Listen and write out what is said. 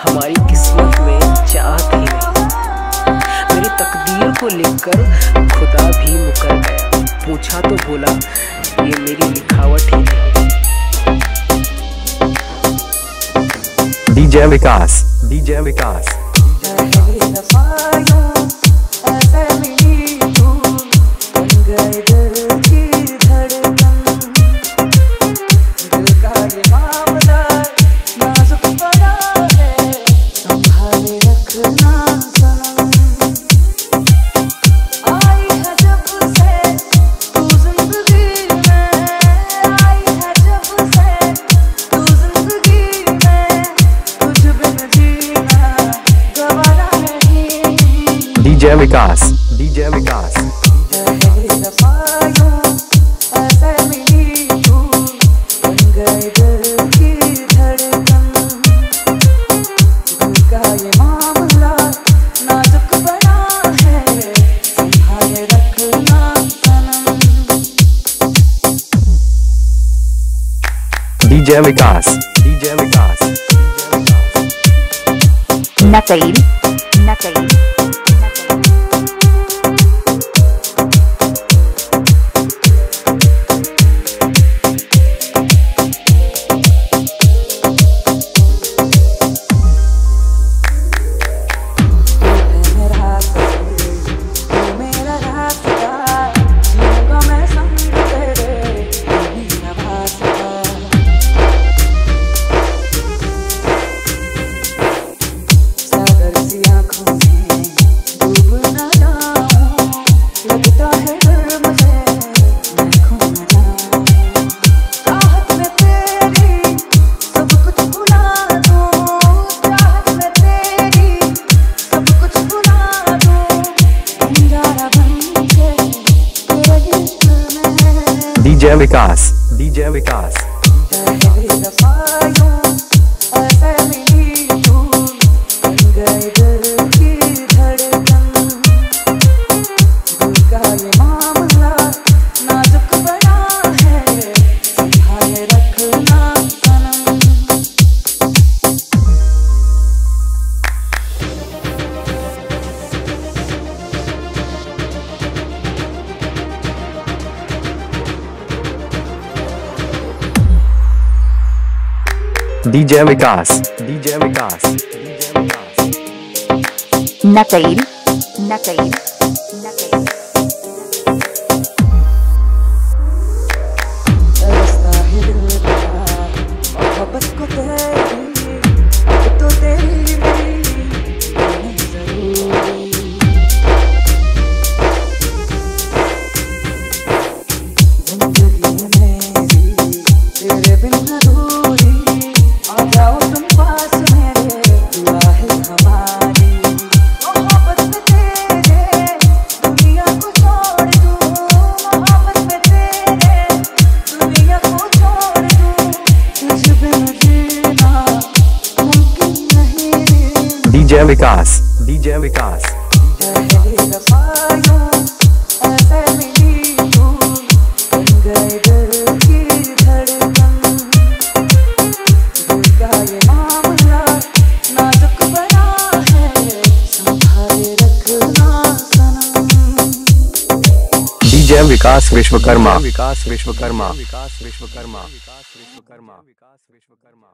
हमारी किस्मत में चाहत ही नहीं। मेरी तकदीर को लेकर खुदा भी मुकर गया। पूछा तो बोला ये मेरी लिखावट ही नहीं। DJ Vikas DJ Vikas. DJ Vikas DJ Vikas DJ Vikas DJ Vikas DJ Vikas. DJ Vikas. DJ Vikas DJ Vikas DJ Vikas DJ Vikas DJ Vikas जय विकास विश्वकर्मा विकास विश्वकर्मा विकास विश्वकर्मा विकास विश्वकर्मा विकास विश्वकर्मा